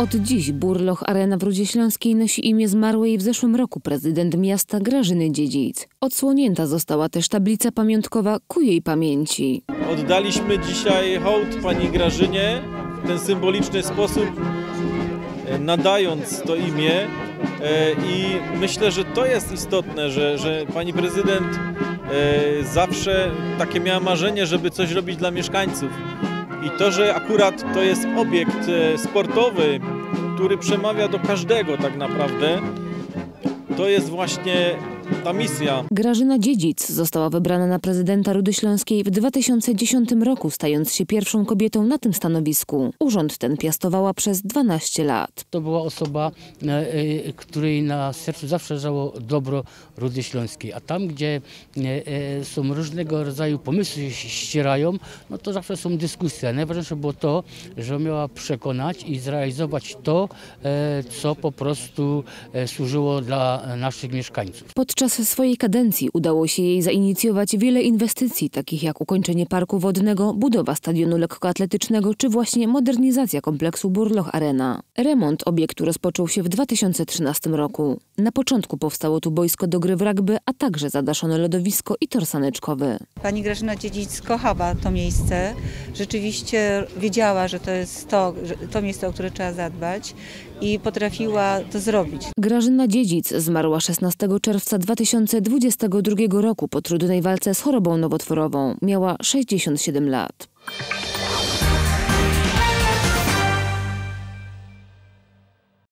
Od dziś Burloch Arena w Rudzie Śląskiej nosi imię zmarłej w zeszłym roku prezydent miasta Grażyny Dziedzic. Odsłonięta została też tablica pamiątkowa ku jej pamięci. Oddaliśmy dzisiaj hołd pani Grażynie w ten symboliczny sposób, e, nadając to imię. E, I myślę, że to jest istotne, że, że pani prezydent e, zawsze takie miała marzenie, żeby coś robić dla mieszkańców. I to, że akurat to jest obiekt e, sportowy, który przemawia do każdego tak naprawdę, to jest właśnie ta misja. Grażyna Dziedzic została wybrana na prezydenta Rudy Śląskiej w 2010 roku, stając się pierwszą kobietą na tym stanowisku. Urząd ten piastowała przez 12 lat. To była osoba, e, e, której na sercu zawsze leżało dobro Rudy Śląskiej. A tam, gdzie e, są różnego rodzaju pomysły się ścierają, no to zawsze są dyskusje. Najważniejsze było to, że umiała przekonać i zrealizować to, co po prostu służyło dla naszych mieszkańców. Podczas swojej kadencji udało się jej zainicjować wiele inwestycji, takich jak ukończenie parku wodnego, budowa stadionu lekkoatletycznego czy właśnie modernizacja kompleksu Burloch Arena. Remont obiektu rozpoczął się w 2013 roku. Na początku powstało tu boisko do gry w rugby, a także zadaszone lodowisko i tor saneczkowy. Pani Grażyna Dziedzic kochała to miejsce. Rzeczywiście wiedziała, że to jest to, to miejsce, o które trzeba zadbać i potrafiła to zrobić. Grażyna Dziedzic zmarła 16 czerwca 2022 roku po trudnej walce z chorobą nowotworową. Miała 67 lat.